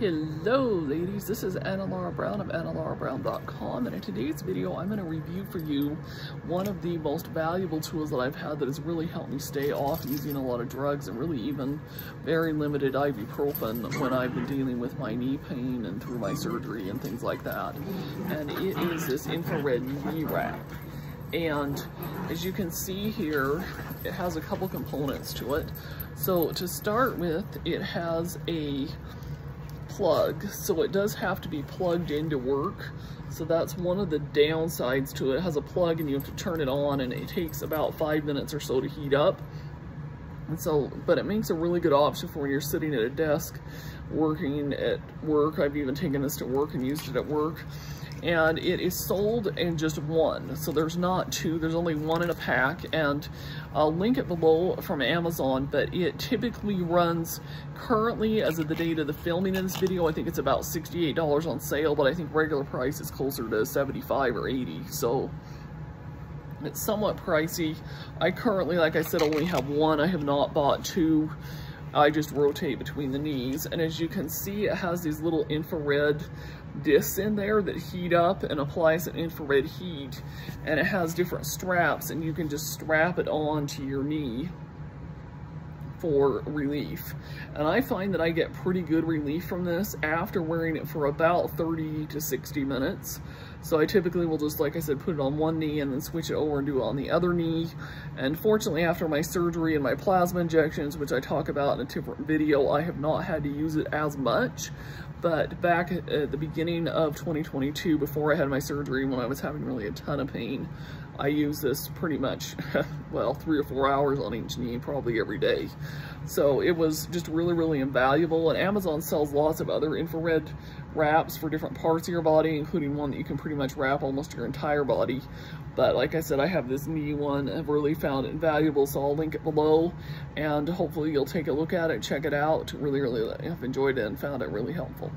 Hello ladies, this is Anna Laura Brown of AnnaLauraBrown.com and in today's video I'm going to review for you one of the most valuable tools that I've had that has really helped me stay off using a lot of drugs and really even very limited ibuprofen when I've been dealing with my knee pain and through my surgery and things like that. And it is this infrared knee wrap. And as you can see here it has a couple components to it. So to start with it has a plug, so it does have to be plugged into work. So that's one of the downsides to it. It has a plug and you have to turn it on and it takes about five minutes or so to heat up. And so, but it makes a really good option for when you're sitting at a desk working at work. I've even taken this to work and used it at work and it is sold in just one. So there's not two, there's only one in a pack and I'll link it below from Amazon, but it typically runs currently as of the date of the filming of this video, I think it's about $68 on sale, but I think regular price is closer to 75 or 80. So it's somewhat pricey. I currently, like I said, only have one. I have not bought two. I just rotate between the knees. And as you can see, it has these little infrared discs in there that heat up and applies an infrared heat. And it has different straps and you can just strap it on to your knee for relief. And I find that I get pretty good relief from this after wearing it for about 30 to 60 minutes. So I typically will just, like I said, put it on one knee and then switch it over and do it on the other knee. And fortunately, after my surgery and my plasma injections, which I talk about in a different video, I have not had to use it as much. But back at the beginning of 2022, before I had my surgery, when I was having really a ton of pain, I use this pretty much, well, three or four hours on each knee, probably every day. So it was just really, really invaluable. And Amazon sells lots of other infrared wraps for different parts of your body, including one that you can pretty much wrap almost your entire body. But like I said, I have this knee one. I've really found it invaluable, so I'll link it below. And hopefully you'll take a look at it, check it out. Really, really, I've enjoyed it and found it really helpful.